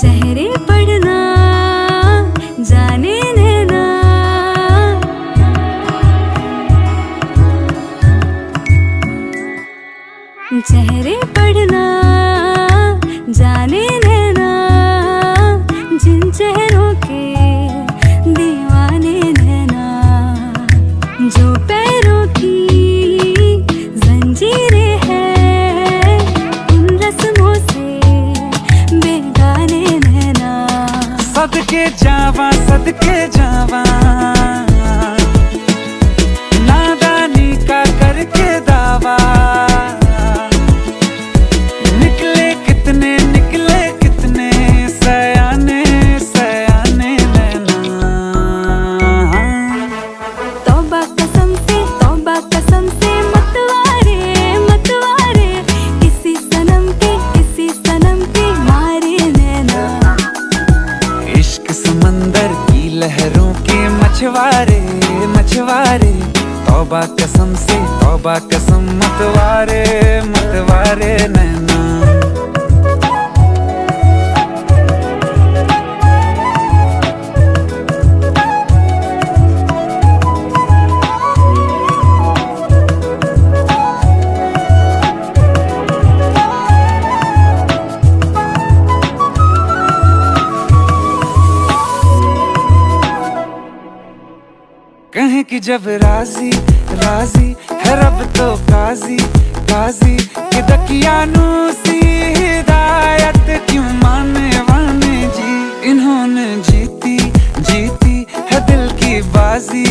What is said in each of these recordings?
चेहरे पढ़ना जाने देना। चेहरे पढ़ना जाने देना। जिन चेहरों तौबा कसम से तौबा कसम मतवारे मतवारे नैना। कि जब राज़ी राज़ी है रब तो काजी काजी। कि दकियानू सी हिदायत क्यों माने वाने जी? इन्होंने जीती जीती है दिल की बाजी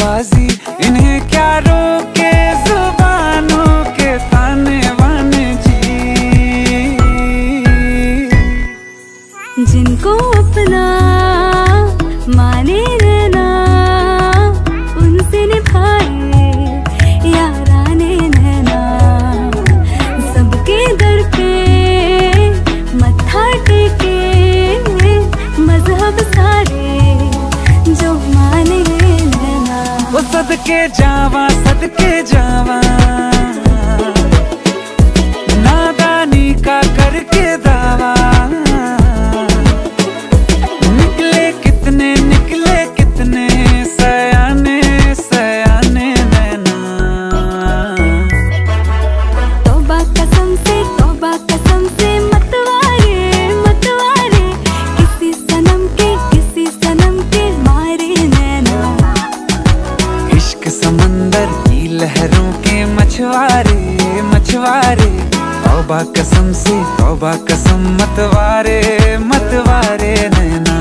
बाजी। इन्हें क्या रोके जुबानों के ताने वाने जी? जिनको अपना माने सदके जावा सदके जावा। मतवारे तौबा कसम से तौबा कसम मतवारे मतवारे नैना।